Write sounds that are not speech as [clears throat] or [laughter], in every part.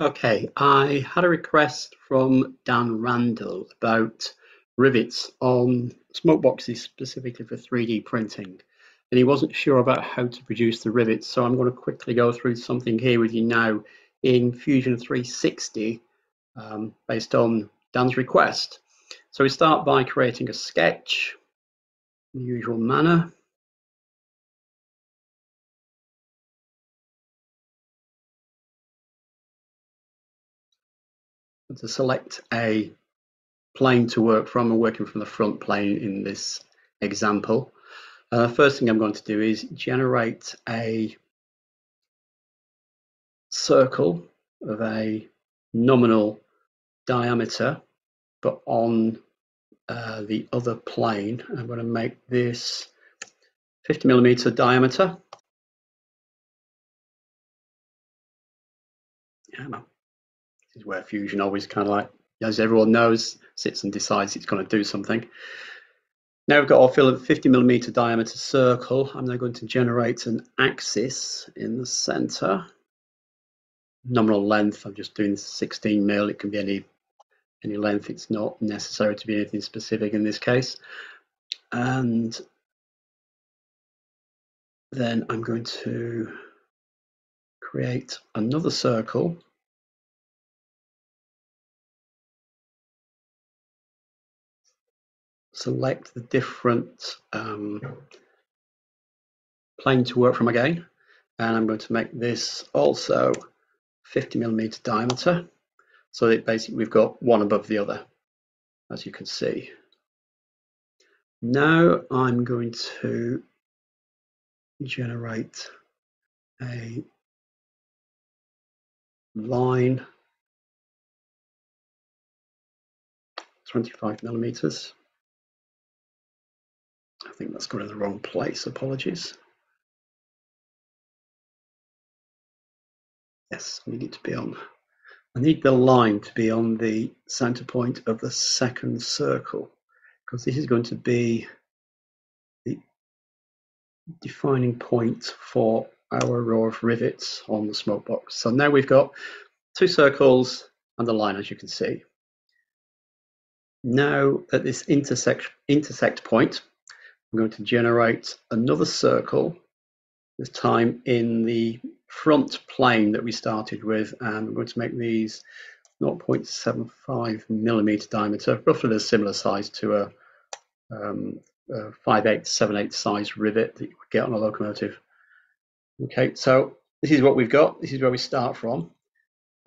Okay, I had a request from Dan Randall about rivets on smoke boxes specifically for 3D printing. And he wasn't sure about how to produce the rivets. So I'm going to quickly go through something here with you now in Fusion 360 um, based on Dan's request. So we start by creating a sketch in the usual manner. To select a plane to work from. I'm working from the front plane in this example. Uh, first thing I'm going to do is generate a circle of a nominal diameter, but on uh, the other plane. I'm going to make this 50 millimeter diameter. Yeah, is where Fusion always kind of like, as everyone knows, sits and decides it's going to do something. Now we've got our 50 millimeter diameter circle. I'm now going to generate an axis in the center. Nominal length, I'm just doing 16 mil. It can be any any length. It's not necessary to be anything specific in this case. And then I'm going to create another circle select the different um, plane to work from again. And I'm going to make this also 50 millimeter diameter. So that basically we've got one above the other, as you can see. Now I'm going to generate a line 25 millimeters I think that's gone in the wrong place. Apologies. Yes, we need to be on. I need the line to be on the center point of the second circle because this is going to be the defining point for our row of rivets on the smoke box. So now we've got two circles and the line as you can see. Now at this intersect, intersect point, I'm going to generate another circle, this time in the front plane that we started with, and I'm going to make these 0.75 millimeter diameter, roughly the similar size to a, um, a 5 8 7 8 size rivet that you would get on a locomotive. Okay, so this is what we've got. This is where we start from.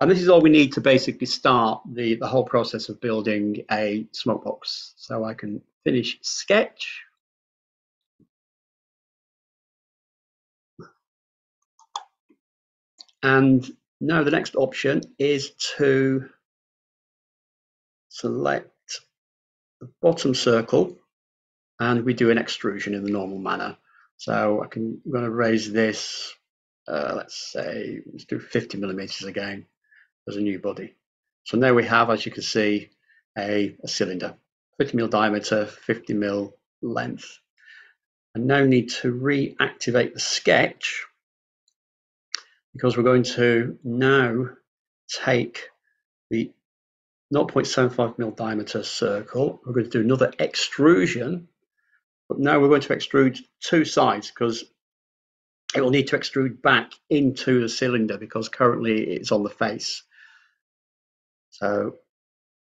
And this is all we need to basically start the, the whole process of building a smoke box. So I can finish sketch And now the next option is to select the bottom circle and we do an extrusion in the normal manner. So I can, I'm going to raise this, uh, let's say, let's do 50 millimeters again as a new body. So now we have, as you can see, a, a cylinder, 50 mil diameter, 50 mil length. I now need to reactivate the sketch because we're going to now take the 0.75 mil diameter circle. We're going to do another extrusion, but now we're going to extrude two sides because it will need to extrude back into the cylinder because currently it's on the face. So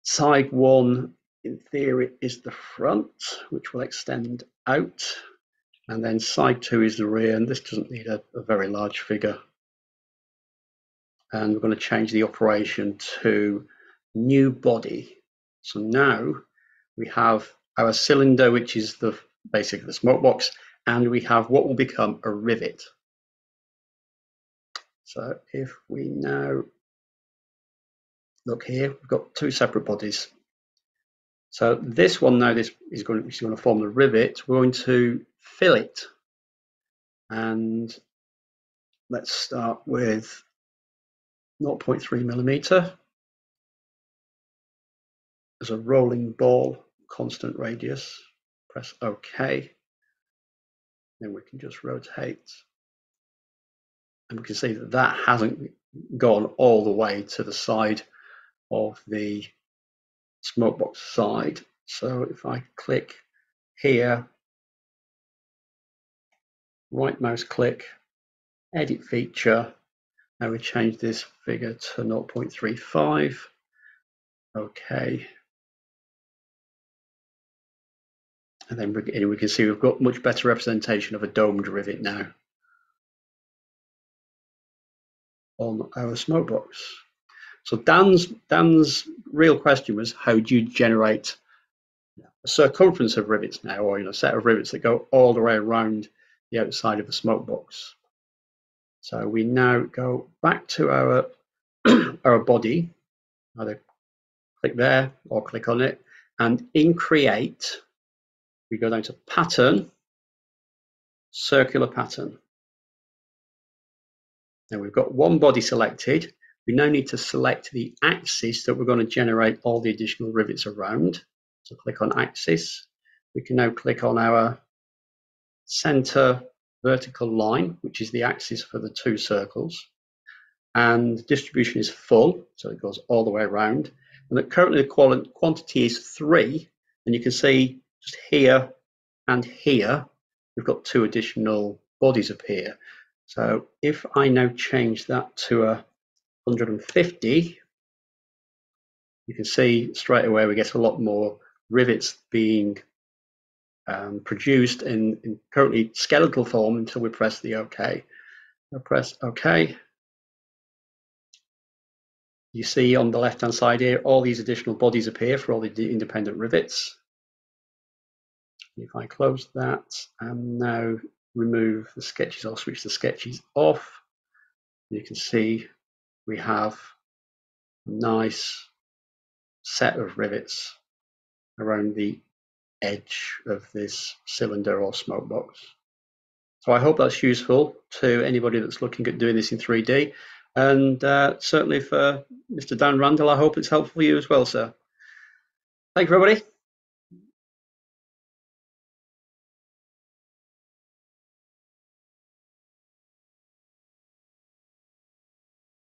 side one, in theory, is the front, which will extend out. And then side two is the rear, and this doesn't need a, a very large figure and we're going to change the operation to new body. So now we have our cylinder, which is the basically the smoke box, and we have what will become a rivet. So if we now look here, we've got two separate bodies. So this one now this is going to, is going to form the rivet. We're going to fill it. And let's start with 0.3 millimeter as a rolling ball, constant radius. Press OK. Then we can just rotate And we can see that that hasn't gone all the way to the side of the smokebox side. So if I click here, right mouse click, edit feature, now we change this figure to 0.35. Okay. And then we, we can see we've got much better representation of a domed rivet now on our smokebox. So Dan's Dan's real question was how do you generate a circumference of rivets now, or you know, a set of rivets that go all the way around the outside of the smokebox. So we now go back to our [clears throat] our body, either click there or click on it, and in create, we go down to pattern, circular pattern. Now we've got one body selected. We now need to select the axis that we're going to generate all the additional rivets around. So click on axis. We can now click on our center vertical line, which is the axis for the two circles. And the distribution is full, so it goes all the way around. And that currently the quantity is three. And you can see just here and here, we've got two additional bodies appear. So if I now change that to a 150, you can see straight away we get a lot more rivets being um, produced in, in, currently skeletal form until we press the OK. I press OK. You see on the left hand side here, all these additional bodies appear for all the independent rivets. If I close that and now remove the sketches, I'll switch the sketches off. You can see we have a nice set of rivets around the edge of this cylinder or smoke box. So I hope that's useful to anybody that's looking at doing this in 3D. And uh, certainly for Mr. Dan Randall, I hope it's helpful for you as well, sir. Thank you, everybody.